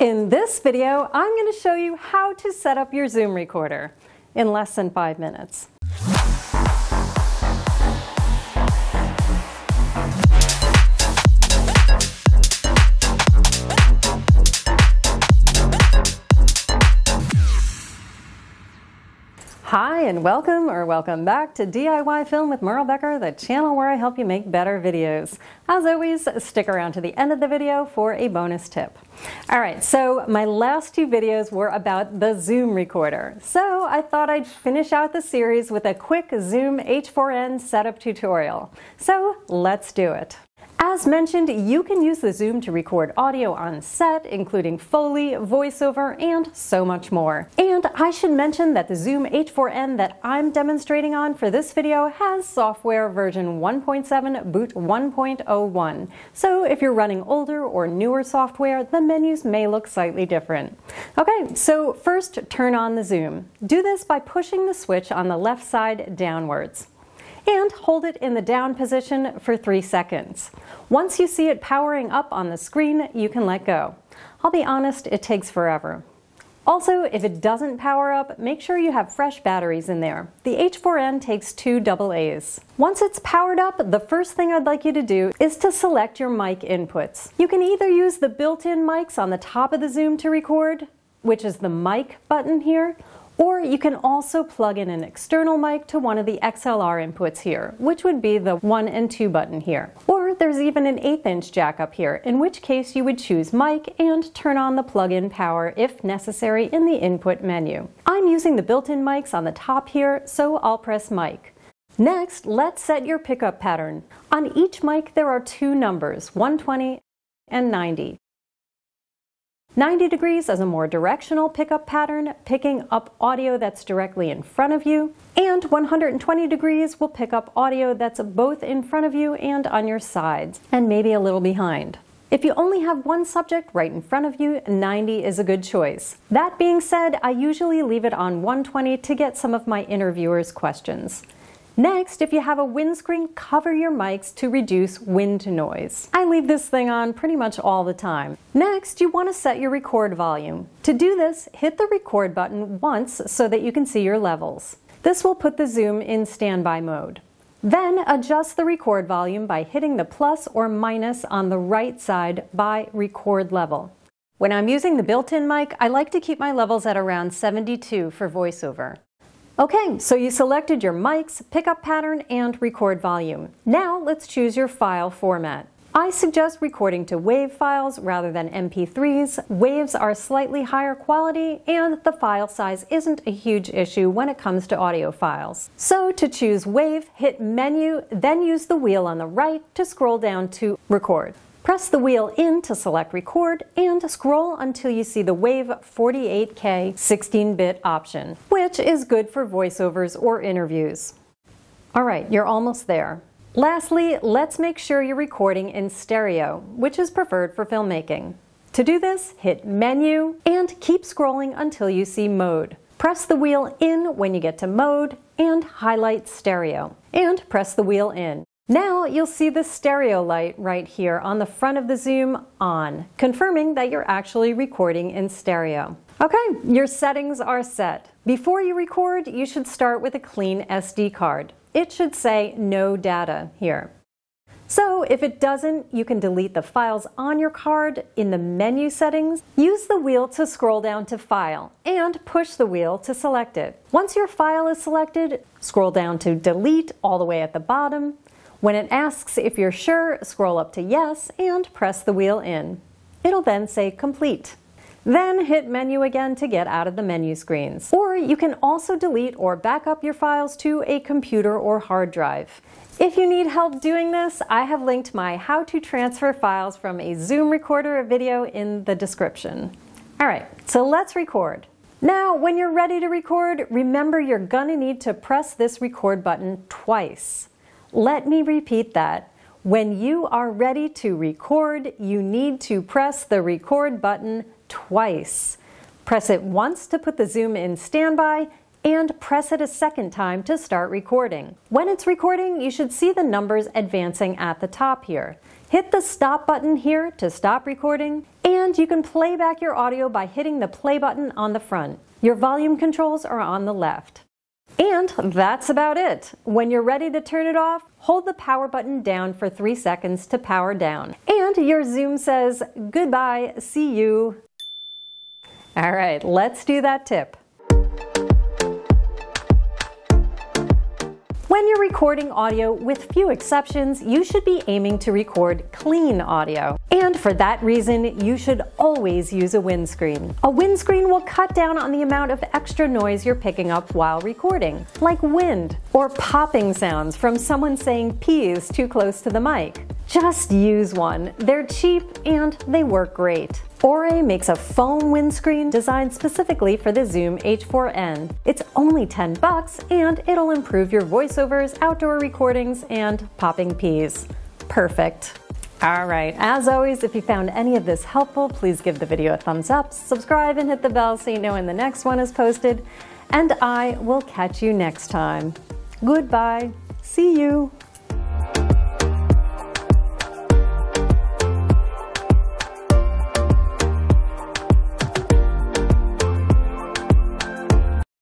In this video, I'm going to show you how to set up your Zoom recorder in less than five minutes. Hi and welcome or welcome back to DIY Film with Merle Becker, the channel where I help you make better videos. As always, stick around to the end of the video for a bonus tip. All right, so my last two videos were about the Zoom recorder. So I thought I'd finish out the series with a quick Zoom H4n setup tutorial. So let's do it. As mentioned, you can use the Zoom to record audio on set, including Foley, voiceover, and so much more. And I should mention that the Zoom H4n that I'm demonstrating on for this video has software version 1.7 boot 1.01. So if you're running older or newer software, the menus may look slightly different. Okay, so first turn on the Zoom. Do this by pushing the switch on the left side downwards and hold it in the down position for three seconds. Once you see it powering up on the screen, you can let go. I'll be honest, it takes forever. Also, if it doesn't power up, make sure you have fresh batteries in there. The H4n takes two AA's. Once it's powered up, the first thing I'd like you to do is to select your mic inputs. You can either use the built-in mics on the top of the Zoom to record, which is the mic button here, or you can also plug in an external mic to one of the XLR inputs here, which would be the 1 and 2 button here. Or there's even an 8th inch jack up here, in which case you would choose mic and turn on the plug-in power if necessary in the input menu. I'm using the built-in mics on the top here, so I'll press mic. Next, let's set your pickup pattern. On each mic there are two numbers, 120 and 90. 90 degrees is a more directional pickup pattern, picking up audio that's directly in front of you. And 120 degrees will pick up audio that's both in front of you and on your sides, and maybe a little behind. If you only have one subject right in front of you, 90 is a good choice. That being said, I usually leave it on 120 to get some of my interviewers' questions. Next, if you have a windscreen, cover your mics to reduce wind noise. I leave this thing on pretty much all the time. Next, you want to set your record volume. To do this, hit the record button once so that you can see your levels. This will put the Zoom in standby mode. Then adjust the record volume by hitting the plus or minus on the right side by record level. When I'm using the built-in mic, I like to keep my levels at around 72 for voiceover. Okay, so you selected your mics, pickup pattern, and record volume. Now let's choose your file format. I suggest recording to WAV files rather than MP3s. WAVs are slightly higher quality and the file size isn't a huge issue when it comes to audio files. So to choose WAV, hit Menu, then use the wheel on the right to scroll down to Record. Press the wheel in to select record and scroll until you see the Wave 48K 16-bit option, which is good for voiceovers or interviews. All right, you're almost there. Lastly, let's make sure you're recording in stereo, which is preferred for filmmaking. To do this, hit Menu and keep scrolling until you see Mode. Press the wheel in when you get to Mode and highlight Stereo, and press the wheel in. Now you'll see the stereo light right here on the front of the Zoom on, confirming that you're actually recording in stereo. Okay, your settings are set. Before you record, you should start with a clean SD card. It should say no data here. So if it doesn't, you can delete the files on your card in the menu settings. Use the wheel to scroll down to File and push the wheel to select it. Once your file is selected, scroll down to Delete all the way at the bottom. When it asks if you're sure, scroll up to Yes and press the wheel in. It'll then say Complete. Then hit Menu again to get out of the menu screens. Or you can also delete or back up your files to a computer or hard drive. If you need help doing this, I have linked my How to Transfer Files from a Zoom Recorder video in the description. All right, so let's record. Now, when you're ready to record, remember you're gonna need to press this record button twice. Let me repeat that. When you are ready to record, you need to press the record button twice. Press it once to put the Zoom in standby and press it a second time to start recording. When it's recording, you should see the numbers advancing at the top here. Hit the stop button here to stop recording And you can play back your audio by hitting the play button on the front. Your volume controls are on the left. And that's about it. When you're ready to turn it off, hold the power button down for three seconds to power down. And your Zoom says, goodbye, see you. All right, let's do that tip. When you're recording audio, with few exceptions, you should be aiming to record clean audio. And for that reason, you should always use a windscreen. A windscreen will cut down on the amount of extra noise you're picking up while recording, like wind or popping sounds from someone saying peas too close to the mic. Just use one. They're cheap and they work great. Auray makes a foam windscreen designed specifically for the Zoom H4n. It's only 10 bucks and it'll improve your voiceovers, outdoor recordings, and popping peas. Perfect. All right, as always, if you found any of this helpful, please give the video a thumbs up, subscribe, and hit the bell so you know when the next one is posted. And I will catch you next time. Goodbye. See you.